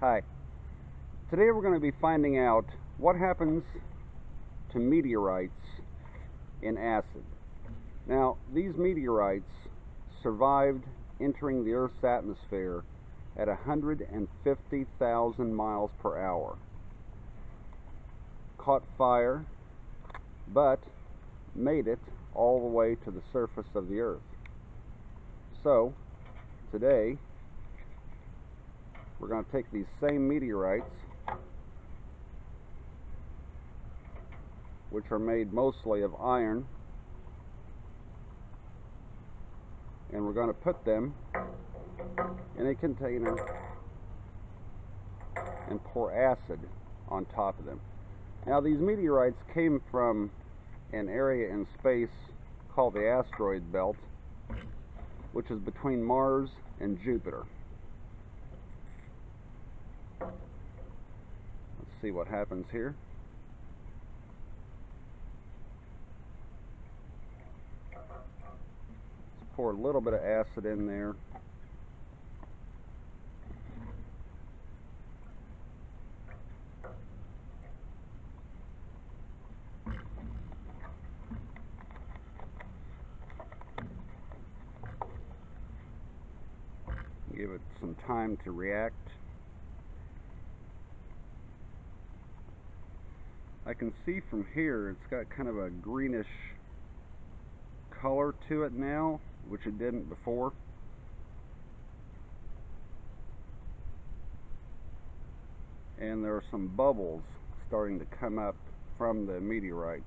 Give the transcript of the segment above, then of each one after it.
Hi. Today we're going to be finding out what happens to meteorites in acid. Now, these meteorites survived entering the Earth's atmosphere at 150,000 miles per hour. Caught fire, but made it all the way to the surface of the Earth. So, today, we're going to take these same meteorites, which are made mostly of iron, and we're going to put them in a container and pour acid on top of them. Now these meteorites came from an area in space called the asteroid belt, which is between Mars and Jupiter. See what happens here. Let's pour a little bit of acid in there. Give it some time to react. I can see from here it's got kind of a greenish color to it now, which it didn't before. And there are some bubbles starting to come up from the meteorites,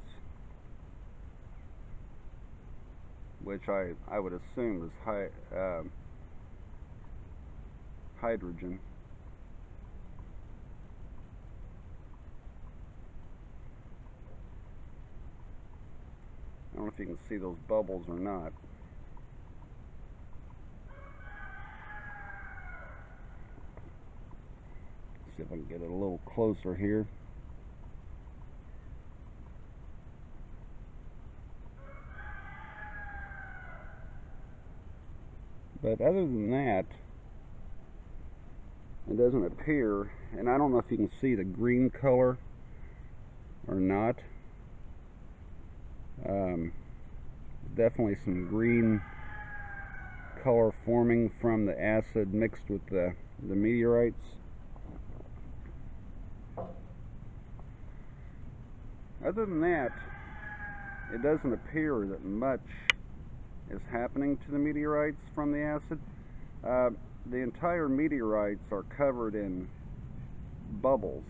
which I, I would assume is high, uh, hydrogen. Don't know if you can see those bubbles or not. See if I can get it a little closer here. But other than that, it doesn't appear, and I don't know if you can see the green color or not um, definitely some green color forming from the acid mixed with the, the meteorites. Other than that, it doesn't appear that much is happening to the meteorites from the acid. Uh, the entire meteorites are covered in bubbles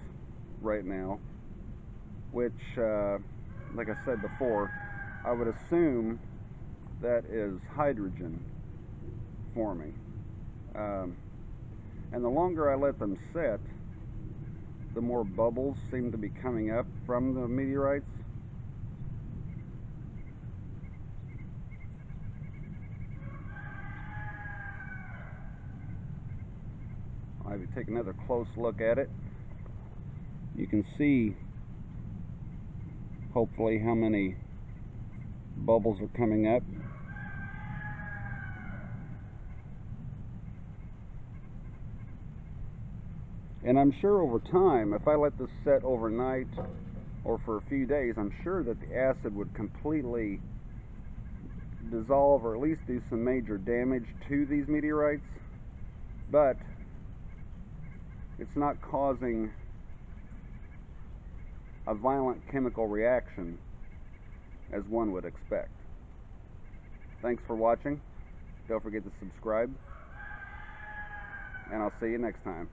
right now, which uh, like I said before, I would assume that is hydrogen forming. Um, and the longer I let them set, the more bubbles seem to be coming up from the meteorites. I will take another close look at it. You can see hopefully how many bubbles are coming up. And I'm sure over time, if I let this set overnight or for a few days, I'm sure that the acid would completely dissolve or at least do some major damage to these meteorites. But it's not causing a violent chemical reaction as one would expect. Thanks for watching. Don't forget to subscribe. And I'll see you next time.